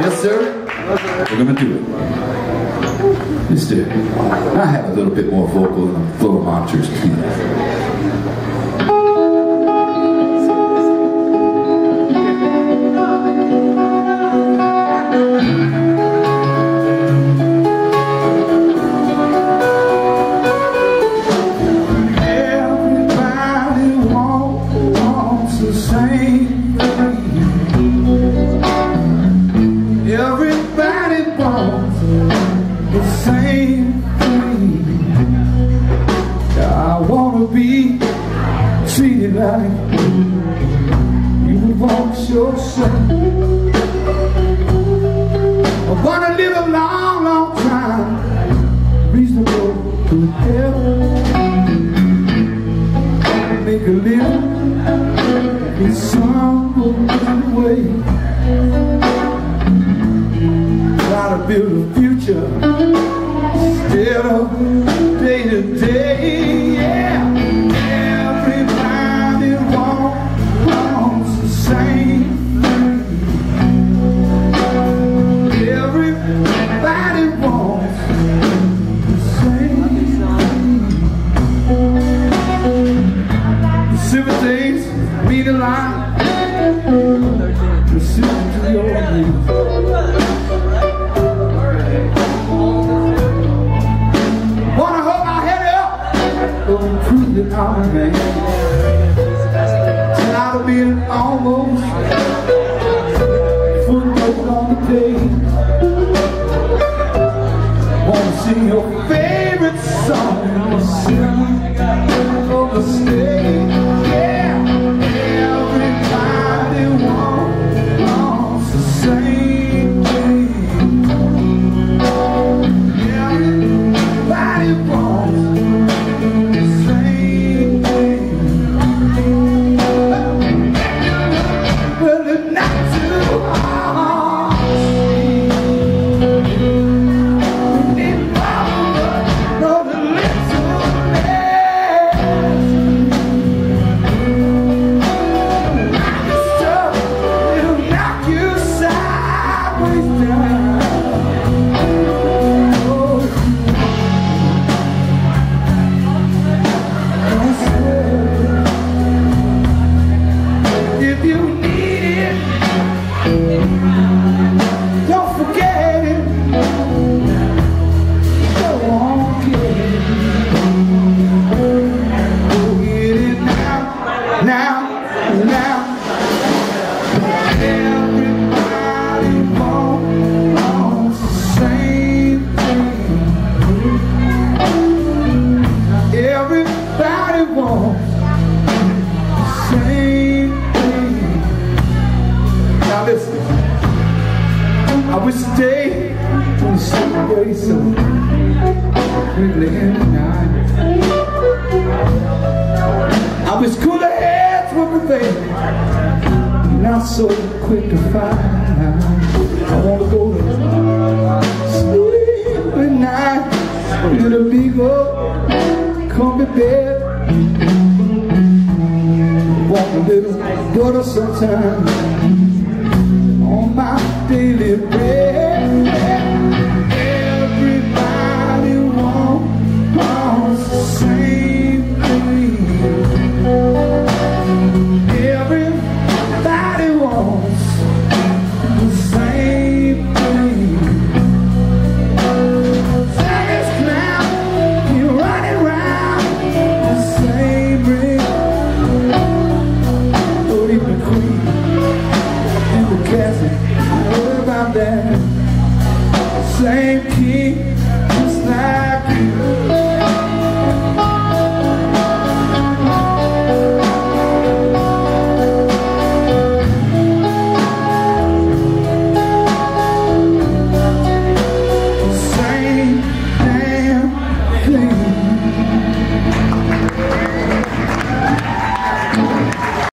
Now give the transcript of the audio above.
Yes, sir? We're gonna do it. Mister, I have a little bit more vocal than a full of monsters, please. Thing. I wanna be treated like you would want yourself. I wanna live a long, long time, reasonable to heaven make a living in some good way. Try to build a future of day to day. A man. Tired of being almost footnote on the page. Wanna sing your favorite song and sing on the stage. I would slip away so quickly in the so quick to find. I wanna go to sleep at night in a big old comfy bed. Want a little butter sometimes on my daily bread. I heard about that same key.